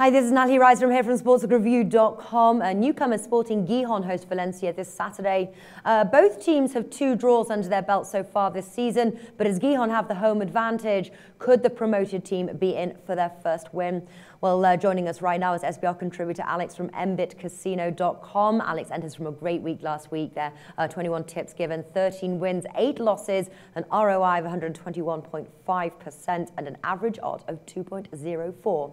Hi, this is Natalie Rydstrom here from SportsReview.com. A newcomer Sporting Gijon host Valencia this Saturday. Uh, both teams have two draws under their belt so far this season, but as Gijon have the home advantage, could the promoted team be in for their first win? Well, uh, joining us right now is SBR contributor Alex from MBITCasino.com. Alex enters from a great week last week there. Uh, 21 tips given, 13 wins, 8 losses, an ROI of 121.5% and an average odd of 2.04.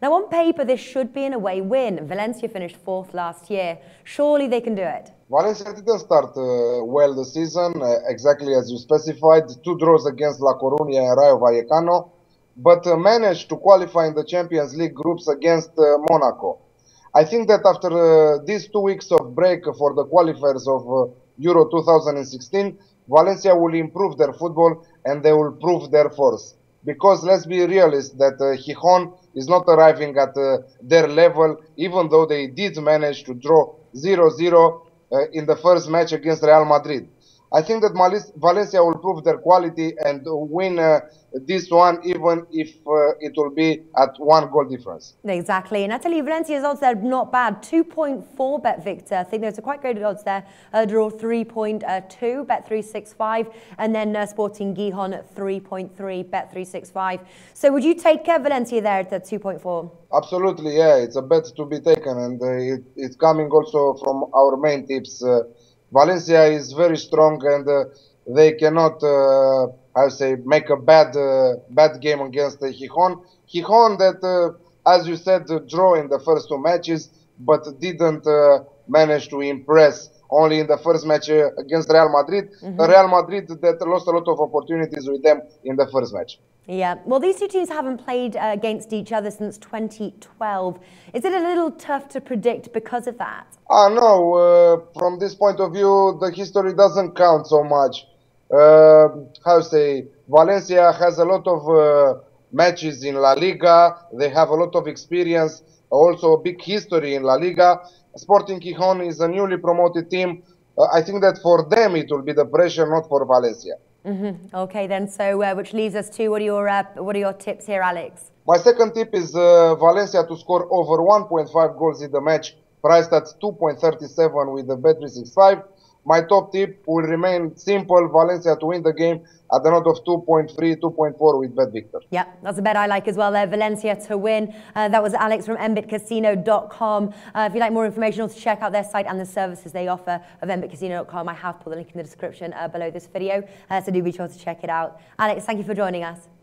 Now, on paper, this should be an away win. Valencia finished fourth last year. Surely they can do it. Valencia didn't start uh, well the season, uh, exactly as you specified. Two draws against La Coruña and Rayo Vallecano, but uh, managed to qualify in the Champions League groups against uh, Monaco. I think that after uh, these two weeks of break for the qualifiers of uh, Euro 2016, Valencia will improve their football and they will prove their force. Because let's be realistic that uh, Gijon is not arriving at uh, their level, even though they did manage to draw 0-0 uh, in the first match against Real Madrid. I think that Valencia will prove their quality and win uh, this one, even if uh, it will be at one goal difference. Exactly. And Natalie Valencia's odds there not bad. 2.4 BetVictor. I think there's a quite great odds there. Uh, draw 3.2, Bet365. And then uh, Sporting Gijon at 3.3, Bet365. So would you take uh, Valencia there at the 2.4? Absolutely, yeah. It's a bet to be taken. And uh, it, it's coming also from our main tips. Uh, Valencia is very strong and uh, they cannot, uh, I say, make a bad uh, bad game against the Gijon. Gijon that, uh, as you said, draw in the first two matches, but didn't uh, manage to impress only in the first match uh, against Real Madrid. Mm-hmm. Real Madrid that lost a lot of opportunities with them in the first match. Yeah, well, these two teams haven't played uh, against each other since 2012. Is it a little tough to predict because of that? Ah, no. Uh, from this point of view, the history doesn't count so much. Uh, how say? Valencia has a lot of uh, matches in La Liga. They have a lot of experience, also a big history in La Liga. Sporting Gijon is a newly promoted team. Uh, I think that for them it will be the pressure, not for Valencia. Mm-hmm. Okay, then. So, uh, which leaves us to what are your uh, what are your tips here, Alex? My second tip is uh, Valencia to score over 1.5 goals in the match, priced at 2.37 with the Bet365. My top tip will remain simple: Valencia to win the game at the note of 2.3, 2.4 with BetVictor. Yeah, that's a bet I like as well there. Valencia to win. Uh, that was Alex from mbitcasino.com. Uh, if you'd like more information, also check out their site and the services they offer of mbitcasino.com. I have put the link in the description uh, below this video, uh, so do be sure to check it out. Alex, thank you for joining us.